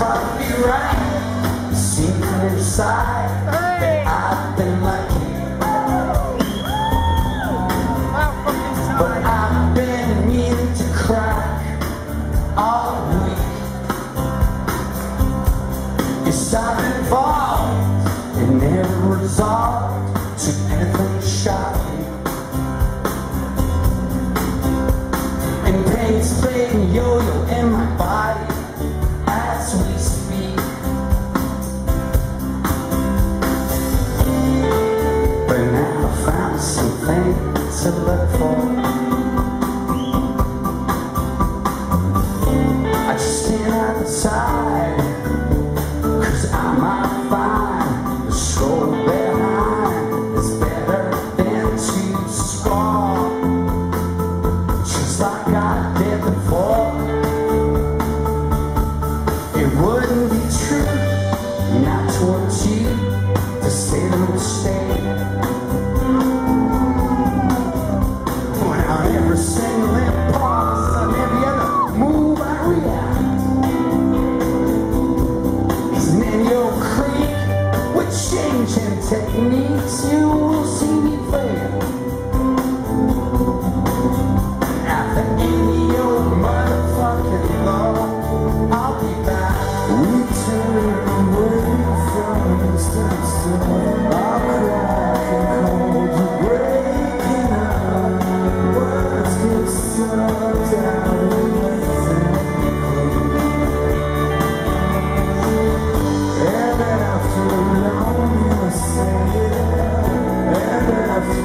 You're probably right. Seems inside that I've been lucky. But I've been meaning to cry all week. Yes, I'm involved and never resolved to anything shocking. And pain's playing yo-yo I just stand outside, cause I might find the stroll behind is better than to sprawl. Just like I did before. It wouldn't be true, techniques, you will see me fail.